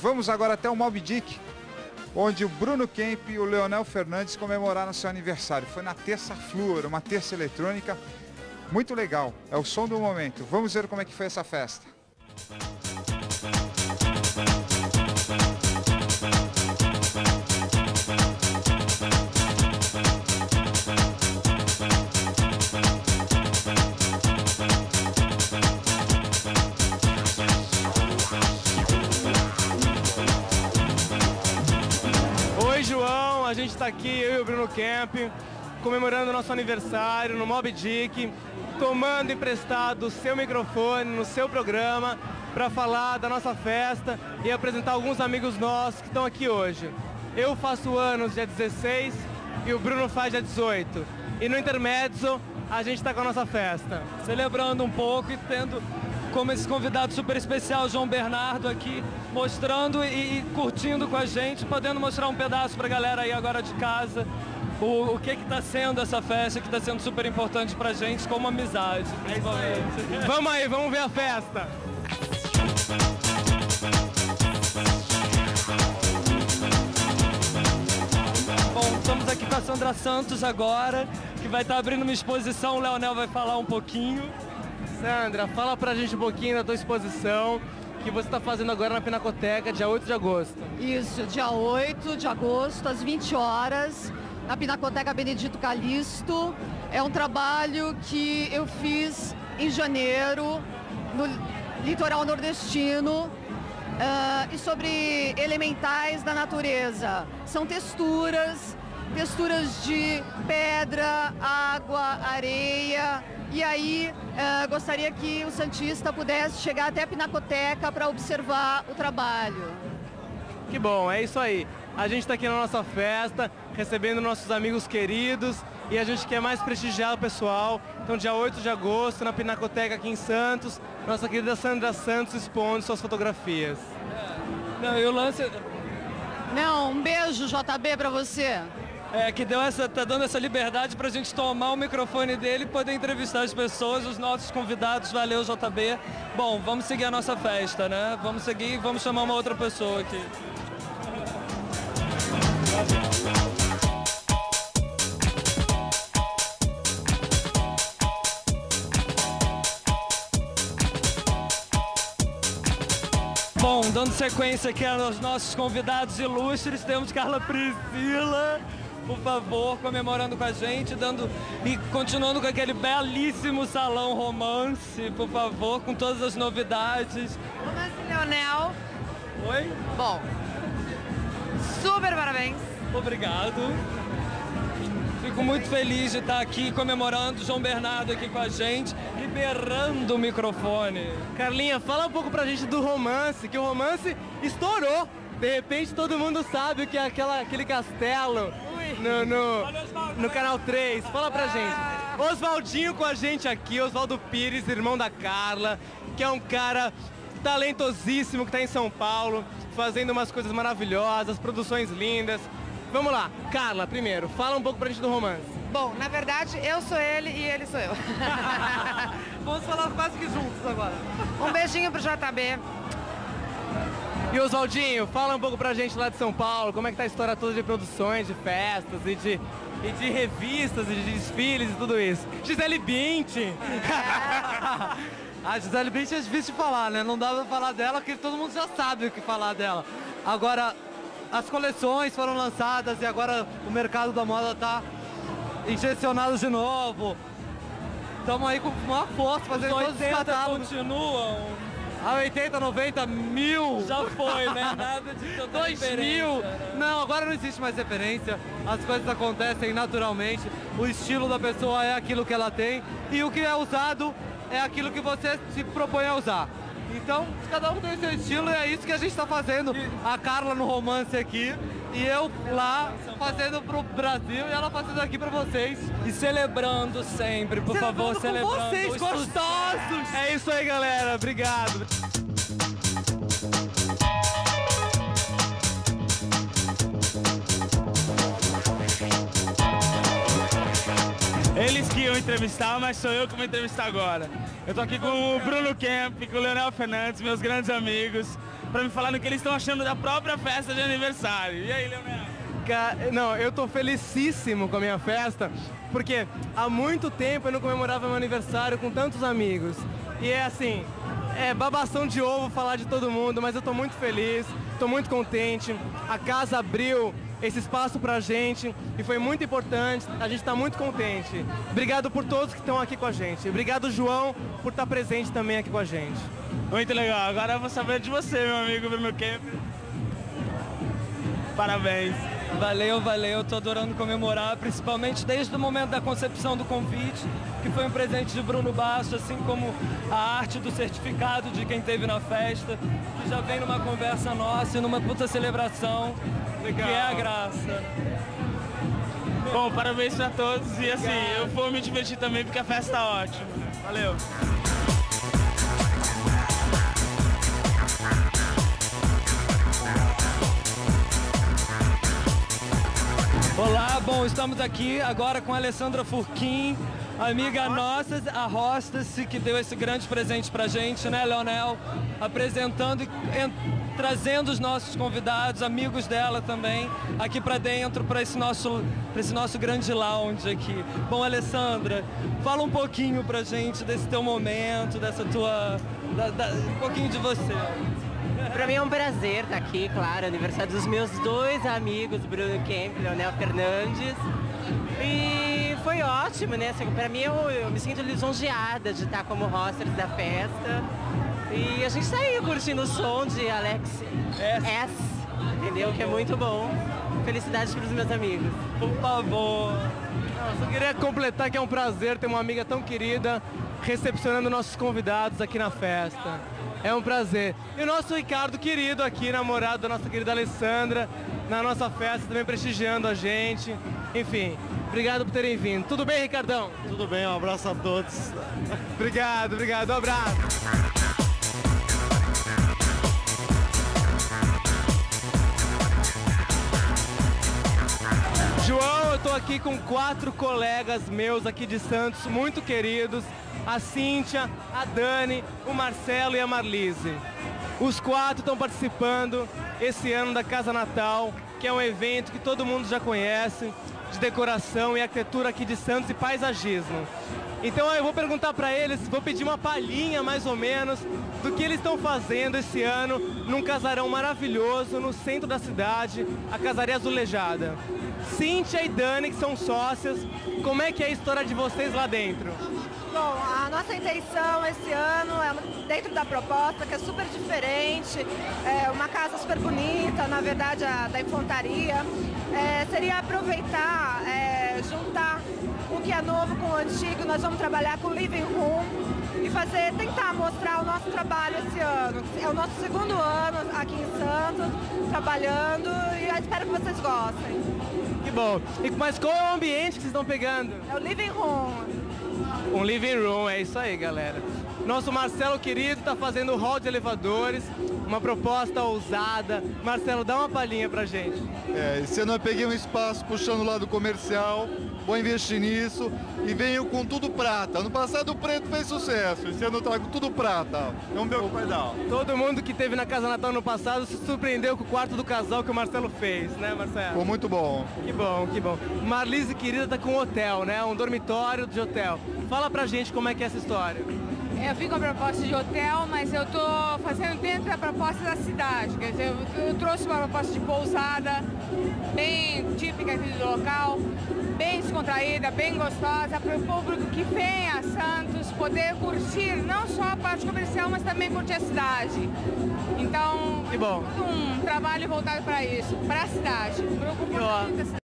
Vamos agora até o Mob Dick, onde o Bruno Kemp e o Leonel Fernandes comemoraram seu aniversário. Foi na terça Fluor, uma terça eletrônica muito legal. É o som do momento. Vamos ver como é que foi essa festa. Aqui, eu e o Bruno Camp, comemorando nosso aniversário no Mob Dick, tomando emprestado o seu microfone no seu programa para falar da nossa festa e apresentar alguns amigos nossos que estão aqui hoje. Eu faço anos dia 16 e o Bruno faz dia 18. E no intermédio a gente está com a nossa festa. celebrando um pouco e tendo como esse convidado super especial, João Bernardo, aqui mostrando e, e curtindo com a gente, podendo mostrar um pedaço pra galera aí agora de casa. O, o que que tá sendo essa festa, que está sendo super importante pra gente como amizade, principalmente. Vamos aí, vamos ver a festa. Bom, estamos aqui com a Sandra Santos agora, que vai estar abrindo uma exposição, o Leonel vai falar um pouquinho. Sandra, fala pra gente um pouquinho da tua exposição que você está fazendo agora na Pinacoteca, dia 8 de agosto. Isso, dia 8 de agosto, às 20 horas, na Pinacoteca Benedito Calixto. É um trabalho que eu fiz em janeiro, no litoral nordestino, ah, e sobre elementais da natureza. São texturas, texturas de pedra, água, areia. E aí, ah, gostaria que o Santista pudesse chegar até a Pinacoteca para observar o trabalho. Que bom, é isso aí. A gente está aqui na nossa festa, recebendo nossos amigos queridos e a gente quer mais prestigiar o pessoal. Então, dia 8 de agosto, na Pinacoteca aqui em Santos, nossa querida Sandra Santos expondo suas fotografias. Não, e o lance Não, um beijo, JB, para você. É que deu essa, tá dando essa liberdade pra gente tomar o microfone dele e poder entrevistar as pessoas, os nossos convidados. Valeu, JB. Bom, vamos seguir a nossa festa, né? Vamos seguir e vamos chamar uma outra pessoa aqui. Bom, dando sequência aqui aos nossos convidados ilustres, temos Carla Priscila, por favor, comemorando com a gente, dando e continuando com aquele belíssimo salão romance, por favor, com todas as novidades. Romance Leonel. Oi? Bom, super parabéns. Obrigado. Fico muito feliz de estar aqui comemorando João Bernardo aqui com a gente, liberando o microfone. Carlinha, fala um pouco pra gente do romance, que o romance estourou. De repente todo mundo sabe o que é aquela, aquele castelo no, no, no Canal 3. Fala pra gente. Oswaldinho com a gente aqui, Oswaldo Pires, irmão da Carla, que é um cara talentosíssimo que tá em São Paulo, fazendo umas coisas maravilhosas, produções lindas. Vamos lá, Carla, primeiro, fala um pouco pra gente do romance. Bom, na verdade, eu sou ele e ele sou eu. Vamos falar quase que juntos agora. Um beijinho pro JB. E Oswaldinho, fala um pouco pra gente lá de São Paulo, como é que tá a história toda de produções, de festas e de, e de revistas e de desfiles e tudo isso. Gisele Bündchen. A Gisele Bündchen é difícil de falar, né? Não dá pra falar dela, porque todo mundo já sabe o que falar dela. Agora, as coleções foram lançadas e agora o mercado da moda tá injecionado de novo. Estamos aí com uma força fazendo Os todos os 80 catálogos. continuam. A 80, 90, mil. Já foi, né? Nada de tanta 2 mil. né? Não, agora não existe mais referência. As coisas acontecem naturalmente. O estilo da pessoa é aquilo que ela tem. E o que é usado é aquilo que você se propõe a usar. Então, cada um tem o seu estilo e é isso que a gente está fazendo. A Carla no romance aqui e eu lá fazendo pro Brasil e ela fazendo aqui pra vocês. E celebrando sempre, por favor, com celebrando. vocês, os gostosos! É isso aí, galera. Obrigado. Eles que iam entrevistar, mas sou eu que vou entrevistar agora. Eu tô aqui com o Bruno Kemp, com o Leonel Fernandes, meus grandes amigos. para me falar o que eles estão achando da própria festa de aniversário. E aí, Leonel? Não, eu tô felicíssimo com a minha festa, porque há muito tempo eu não comemorava meu aniversário com tantos amigos. E é assim, é babação de ovo falar de todo mundo, mas eu tô muito feliz, tô muito contente. A casa abriu esse espaço pra gente e foi muito importante. A gente está muito contente. Obrigado por todos que estão aqui com a gente. Obrigado, João, por estar presente também aqui com a gente. Muito legal. Agora eu vou saber de você, meu amigo Bruno Camp. Parabéns. Valeu, valeu. Tô adorando comemorar, principalmente desde o momento da concepção do convite, que foi um presente de Bruno Baixo, assim como a arte do certificado de quem teve na festa, que já vem numa conversa nossa e numa puta celebração, Legal. que é a graça. Bom, parabéns pra todos e assim, eu vou me divertir também porque a festa tá ótima. Valeu. Olá, bom, estamos aqui agora com a Alessandra Furquim, amiga nossa, a Hostess, que deu esse grande presente pra gente, né, Leonel? Apresentando e trazendo os nossos convidados, amigos dela também, aqui para dentro, para esse, nosso, esse nosso grande lounge aqui. Bom, Alessandra, fala um pouquinho pra gente desse teu momento, dessa tua... Da, da, um pouquinho de você. Para mim é um prazer estar aqui, claro, aniversário dos meus dois amigos, Bruno Kemp e Leonel Fernandes. E foi ótimo, né? Assim, para mim eu, eu, me sinto lisonjeada de estar como hostess da festa. E a gente está aí curtindo o som de Alex S, S entendeu? Que é muito bom. Felicidades para os meus amigos. Por favor. Eu só queria completar que é um prazer ter uma amiga tão querida recepcionando nossos convidados aqui na festa. É um prazer. E o nosso Ricardo querido aqui, namorado da nossa querida Alessandra, na nossa festa, também prestigiando a gente. Enfim, obrigado por terem vindo. Tudo bem, Ricardão? Tudo bem, um abraço a todos. obrigado, obrigado, um abraço. João, eu estou aqui com quatro colegas meus aqui de Santos, muito queridos a Cíntia, a Dani, o Marcelo e a Marlise. Os quatro estão participando esse ano da Casa Natal, que é um evento que todo mundo já conhece, de decoração e arquitetura aqui de Santos e paisagismo. Então eu vou perguntar para eles, vou pedir uma palhinha mais ou menos do que eles estão fazendo esse ano num casarão maravilhoso no centro da cidade, a Casaria Azulejada. Cíntia e Dani, que são sócias, como é que é a história de vocês lá dentro? Bom, a nossa intenção esse ano, é dentro da proposta, que é super diferente, é uma casa super bonita, na verdade, a da infantaria, é, seria aproveitar, é, juntar o que é novo com o antigo. Nós vamos trabalhar com Living Room e fazer, tentar mostrar o nosso trabalho esse ano. É o nosso segundo ano aqui em Santos, trabalhando, e eu espero que vocês gostem. Que bom. E, mas qual é o ambiente que vocês estão pegando? É o Living Room. Um living room, é isso aí, galera. Nosso Marcelo querido está fazendo o hall de elevadores, uma proposta ousada. Marcelo, dá uma palhinha pra gente. É, esse ano eu peguei um espaço puxando o lado comercial, vou investir nisso e venho com tudo prata. No passado o preto fez sucesso, esse ano eu trago tudo prata. Vamos ver o que vai dar. Todo mundo que teve na Casa Natal no passado se surpreendeu com o quarto do casal que o Marcelo fez, né, Marcelo? Foi muito bom. Que bom, que bom. Marlise querida tá com um hotel, né? Um dormitório de hotel. Fala pra gente como é que é essa história. Eu vim com a proposta de hotel, mas eu estou fazendo dentro da proposta da cidade. Quer dizer, eu, eu trouxe uma proposta de pousada, bem aqui do local, bem descontraída, bem gostosa, para o público que vem a Santos poder curtir não só a parte comercial, mas também curtir a cidade. Então, que bom. um trabalho voltado para isso, para a cidade, para o comportamento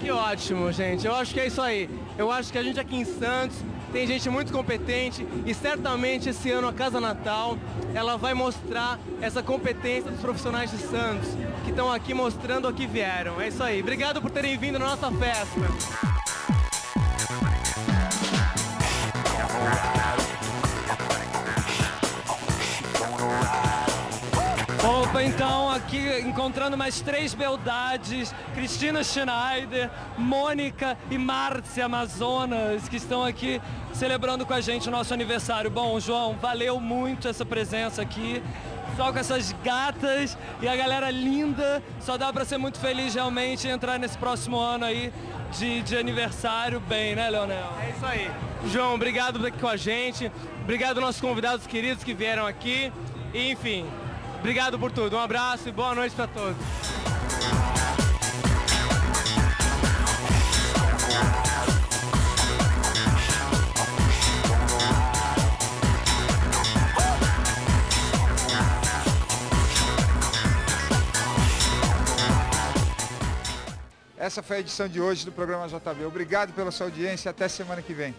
Que ótimo, gente. Eu acho que é isso aí. Eu acho que a gente aqui em Santos tem gente muito competente e certamente esse ano a Casa Natal ela vai mostrar essa competência dos profissionais de Santos que estão aqui mostrando o que vieram. É isso aí. Obrigado por terem vindo na nossa festa. Opa, então aqui encontrando mais três beldades, Cristina Schneider, Mônica e Márcia Amazonas, que estão aqui celebrando com a gente o nosso aniversário. Bom, João, valeu muito essa presença aqui. Só com essas gatas e a galera linda. Só dá para ser muito feliz realmente entrar nesse próximo ano aí de, de aniversário bem, né, Leonel? É isso aí. João, obrigado por estar aqui com a gente. Obrigado aos nossos convidados queridos que vieram aqui. E, enfim, obrigado por tudo. Um abraço e boa noite para todos. Essa foi a edição de hoje do programa JB. Obrigado pela sua audiência. Até semana que vem.